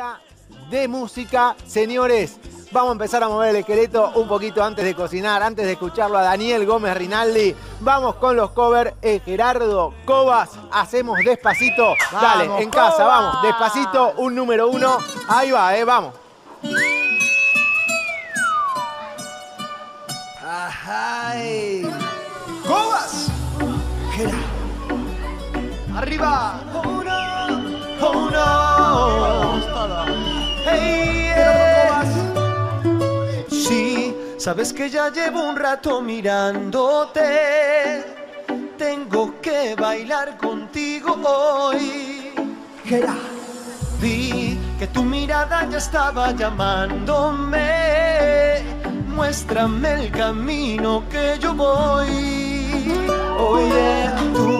día de música, señores. Vamos a empezar a mover el esqueleto un poquito antes de cocinar, antes de escucharlo a Daniel Gómez Rinaldi. Vamos con los covers. Eh, Gerardo Cobas, hacemos despacito. Dale, en casa, vamos. Despacito, un número uno. Ahí va, eh, vamos. Ajay. ¡Cobas! Gera. Arriba. Hey. Sí, sabes que ya llevo un rato mirándote. Tengo que bailar contigo hoy. Gera. Vi que tu mirada ya estaba llamándome. Muéstrame el camino que yo voy. Oye, tú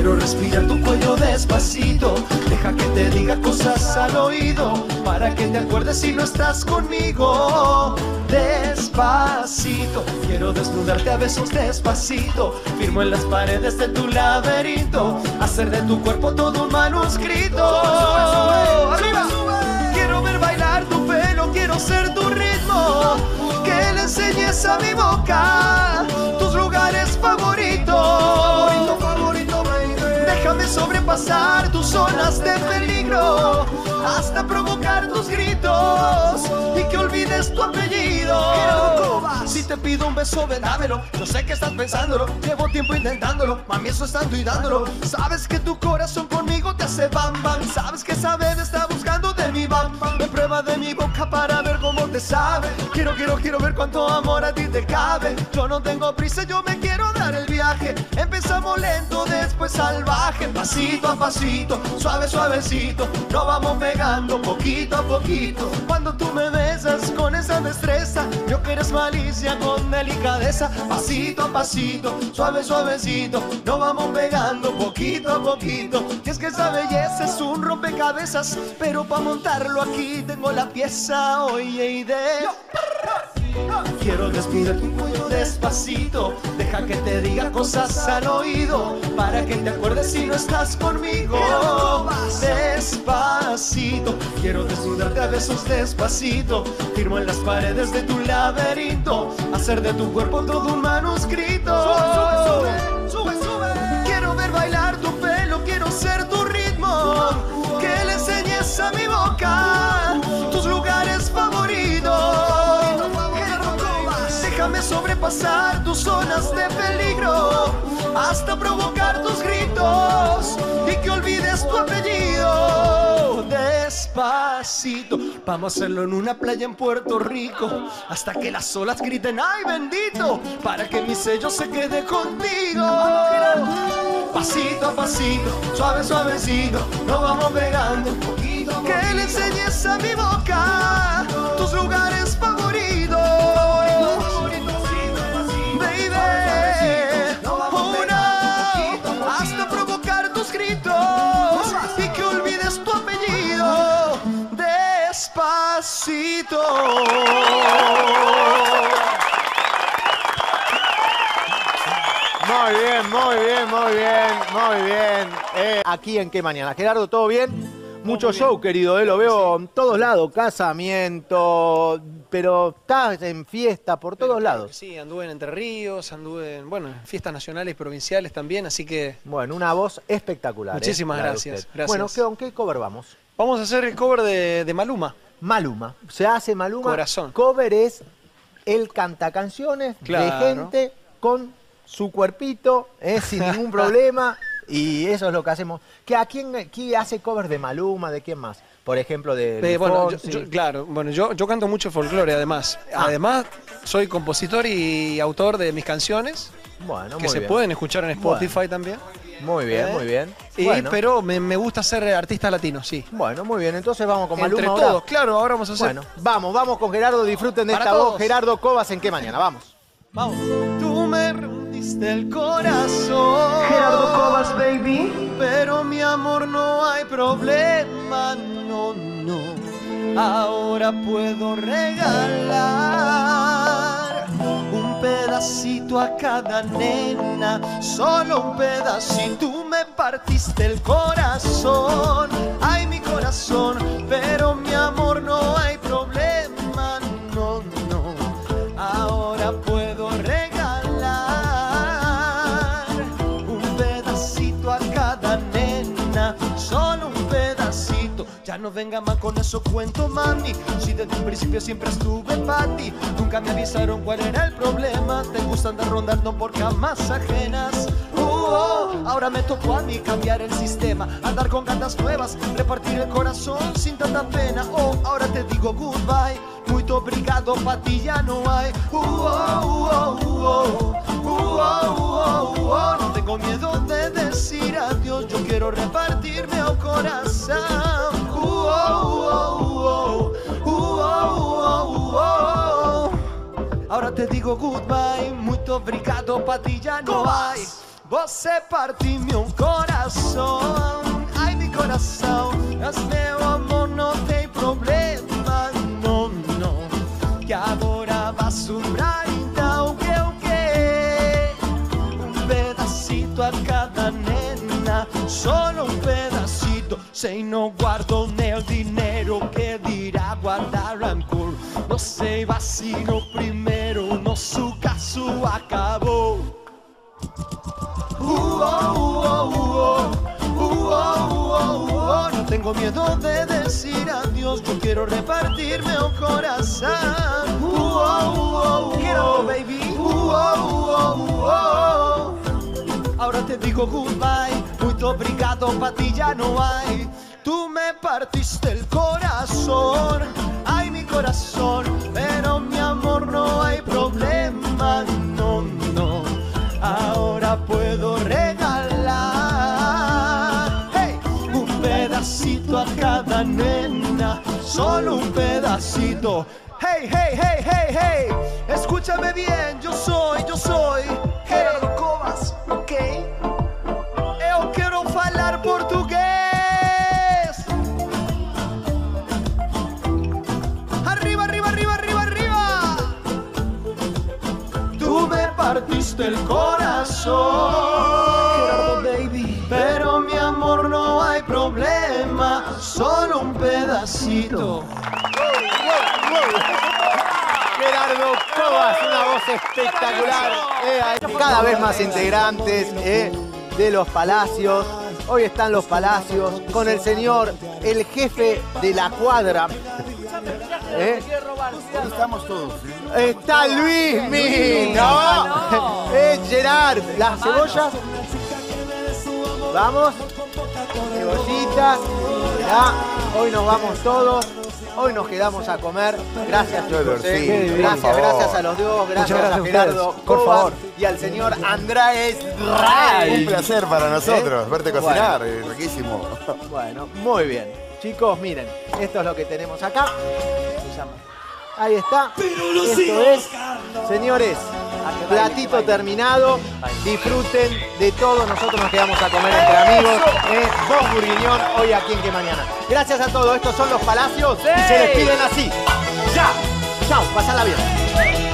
quiero respirar tu cuello despacito. Deja que te diga cosas al oído para que te acuerdes si no estás conmigo. Despacito, quiero desnudarte a besos despacito. Firmo en las paredes de tu laberinto, hacer de tu cuerpo todo un manuscrito. Arriba. Quiero ver bailar tu pelo, quiero ser tu ritmo. Que le enseñes a mi boca tus lugares favoritos. Peligro hasta provocar tus gritos y que olvides tu apellido. Si te pido un beso, ven, dámelo. Yo sé que estás pensándolo, llevo tiempo intentándolo. Mami, eso estando y dándolo. Sabes que tu corazón conmigo te hace bam bam. Sabes que esa bebé está buscando de mi bam bam. Me prueba de mi boca para ver sabe. Quiero, quiero, quiero ver cuánto amor a ti te cabe. Yo no tengo prisa, yo me quiero dar el viaje. Empezamos lento, después salvaje. Pasito a pasito, suave, suavecito. Nos vamos pegando poquito a poquito. Cuando tú me besas con esa destreza, yo que eres malicia con delicadeza. Pasito a pasito, suave, suavecito. Nos vamos pegando poquito a poquito. Y es que esa belleza es un rompecabezas. Pero para montarlo aquí tengo la pieza. Oye, y de. Quiero despedir tu cuello despacito. Deja que te diga cosas al oído. Para que te acuerdes si no estás conmigo. Despacito. Quiero desnudarte a besos despacito. Firmo en las paredes de tu laberinto. Hacer de tu cuerpo todo un manuscrito. Sube, sube, sube. Quiero ver bailar tu pelo. Quiero ser tu ritmo. Que le enseñes a mi boca sobrepasar tus zonas de peligro hasta provocar tus gritos y que olvides tu apellido. Despacito, vamos a hacerlo en una playa en Puerto Rico hasta que las olas griten ¡Ay bendito! Para que mi sello se quede contigo. Pasito a pasito, suave, suavecito, nos vamos pegando. Que le enseñes a mi boca tus lugares tus gritos y que olvides tu apellido. Despacito. Muy bien, muy bien, muy bien, muy bien. Eh, aquí en qué mañana. Gerardo, ¿todo bien? Mucho show, querido, eh, lo veo en todos lados, casamiento, pero estás en fiesta por todos lados. Sí, anduve en Entre Ríos, anduve en, bueno, en fiestas nacionales y provinciales también, así que Bueno, una voz espectacular. eh, Muchísimas gracias, gracias. Bueno, ¿qué, ¿con qué cover vamos? vamos a hacer el cover de, de Maluma. Maluma. Se hace Maluma. Corazón. Cover es él canta canciones Claro. de gente con su cuerpito, eh, sin ningún problema. Y eso es lo que hacemos. ¿Que ¿A quién, quién hace cover de Maluma? ¿De quién más? Por ejemplo, de. Eh, Luis bueno, yo- Fonsi. yo- claro, bueno, yo, yo canto mucho folclore además. Ah. Además, soy compositor y autor de mis canciones, Bueno, que muy se bien. pueden escuchar en Spotify también. Muy bien, ¿Eh? muy bien. Y, bueno, Pero me, me gusta ser artista latino, sí. bueno, muy bien. Entonces vamos con Maluma Entre todos, claro, ahora vamos a hacer. Bueno, vamos, vamos con Gerardo. Disfruten de Para esta voz. Gerardo Cobas en qué mañana. Vamos. Vamos. Tú me el corazón. Gerardo Cobas, baby. Pero mi amor, no hay problema, no, no. Ahora puedo regalar un pedacito a cada nena, solo un pedacito. Tú me partiste el corazón, ay mi corazón, pero mi venga más con esos cuentos, mami. Si desde un principio siempre estuve para ti, nunca me avisaron cuál era el problema. Te gusta andar rondando por camas ajenas. Uh, oh, ahora me tocó a mí cambiar el sistema, andar con ganas nuevas, repartir el corazón sin tanta pena. Oh, ahora te digo goodbye. Muy obrigado, pa' ti ya no hay. Uh, oh, uh, oh, oh. Uh, oh, uh, oh, uh, oh. No tengo miedo de decir adiós. Yo quiero repartirme el corazón. Ahora te digo goodbye. Muito obrigado, pa' ti hay. Você parte-me um coração. Ai, meu coração. Mas meu amor não tem problema. Não, não. Que agora vai sobrar então o que o que? Um pedacito a cada nena. Solo um pedacito. Sei não guardo nem o dinheiro que dirá guardar rancor. Caso. Uh, oh, uh, oh, uh, oh. Uh, oh, uh, oh, uh, oh. No tengo miedo de decir adiós, yo quiero repartirme un corazón. Quiero, baby. Ahora te digo goodbye, muy obrigado, pa' ti ya no hay. Tú me partiste el corazón, ay mi corazón, pero mi amor no hay problema, no, no. Ahora puedo regalar hey, un pedacito a cada nena, solo un pedacito. Hey, hey, hey, hey, hey, escúchame bien, yo soy partiste el corazón, Gerardo baby. Pero mi amor no hay problema, solo un pedacito. Gerardo Cobas, una voz espectacular. Eh, hay cada vez más integrantes eh, de los Palacios. Hoy están los Palacios con el señor, el jefe de la cuadra. Eh, Estamos todos. ¿eh? Está Luis ¿no? Eh, Gerard, las cebollas. Vamos. Cebollitas. Ya, hoy nos vamos todos. Hoy nos quedamos a comer. Gracias, chicos, eh. Gracias, gracias a los dos. Gracias, gracias a a Gerardo por Cobas favor. y al señor Andrés Ray. Un placer para nosotros verte Bueno. cocinar, eh, riquísimo. Bueno, muy bien. Chicos, miren, esto es lo que tenemos acá. Ahí está. Esto es, señores, platito terminado. Disfruten de todo. Nosotros nos quedamos a comer entre amigos. Eh, Vos Burguiñón, hoy aquí en Que Mañana. Gracias a todos. Estos son los palacios y se despiden así. ¡Ya! ¡Chao! Pasala bien.